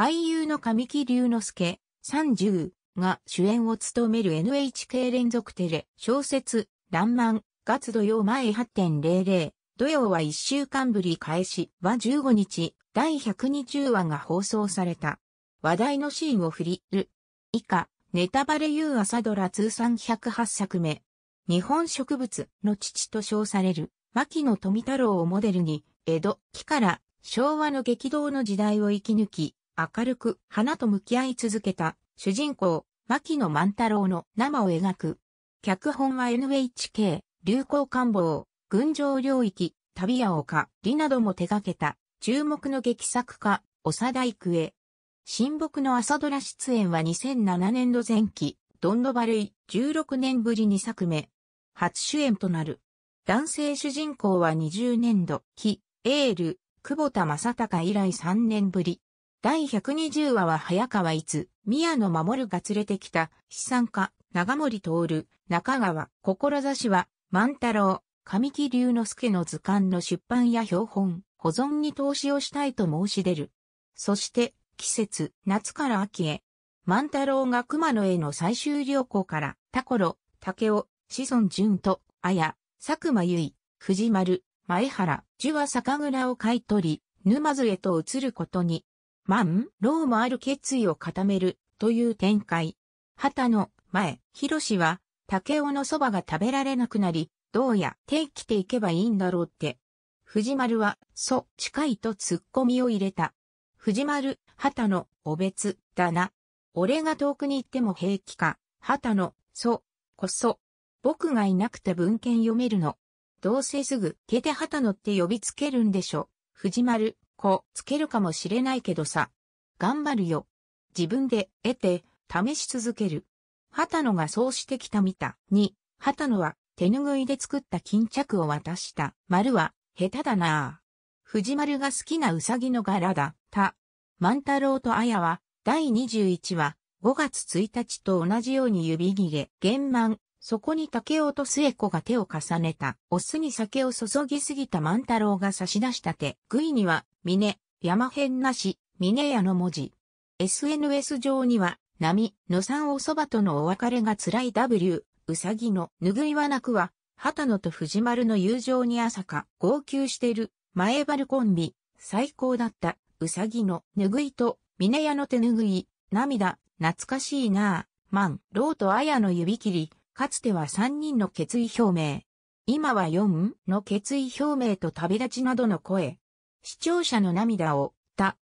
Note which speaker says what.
Speaker 1: 俳優の神木隆之介30が主演を務める NHK 連続テレ小説、らんまん、月土曜前8.00、土曜は1週間ぶり開始は15日、第120話が放送された。話題のシーンを振りる。以下、ネタバレ U 朝ドラ通算108作目。日本植物の父と称される、牧野富太郎をモデルに、江戸期から昭和の激動の時代を生き抜き、明るく花と向き合い続けた主人公、牧野万太郎の生を描く。脚本は NHK、流行官房、群青領域、旅屋岡、里なども手掛けた、注目の劇作家、長田育恵。新木の朝ドラ出演は2007年度前期、ドンドバレイ、16年ぶり2作目。初主演となる。男性主人公は20年度、キ、エール、久保田正孝以来3年ぶり。第120話は早川いつ、宮野守が連れてきた資産家、長森徹、中川、志は、万太郎、神木隆之介の図鑑の出版や標本、保存に投資をしたいと申し出る。そして、季節、夏から秋へ。万太郎が熊野への最終旅行から、田頃、竹雄、子孫淳と、綾、佐久間由衣、藤丸、前原、樹は酒蔵を買い取り、沼津へと移ることに、万、老もある決意を固める、という展開。旗の前、広しは、竹雄のそばが食べられなくなり、どうや手来ていけばいいんだろうって。藤丸は、そ、近いと突っ込みを入れた。藤丸、旗の、お別、だな。俺が遠くに行っても平気か。旗の、そ、こそ。僕がいなくて文献読めるの。どうせすぐ、けて旗のって呼びつけるんでしょ。藤丸、こ、つけるかもしれないけどさ。頑張るよ。自分で、得て、試し続ける。旗野がそうしてきたみた。に、旗野は、手拭いで作った巾着を渡した。丸は、下手だなぁ。藤丸が好きなうさぎの柄だ。た。万太郎と綾は、第21話、5月1日と同じように指切れ、玄満、そこに竹雄と末子が手を重ねた。お酢に酒を注ぎすぎた万太郎が差し出した手。具意には、峰、山辺なし、峰屋の文字。SNS 上には、波、野さんおそばとのお別れが辛い W、うさぎの拭いはなくは、旗野と藤丸の友情に朝か号泣してる、前原コンビ、最高だった、うさぎの拭いと、峰屋の手拭い、涙、懐かしいなぁ、万、ローと綾の指切り、かつては3人の決意表明。今は4の決意表明と旅立ちなどの声。視聴者の涙を、た、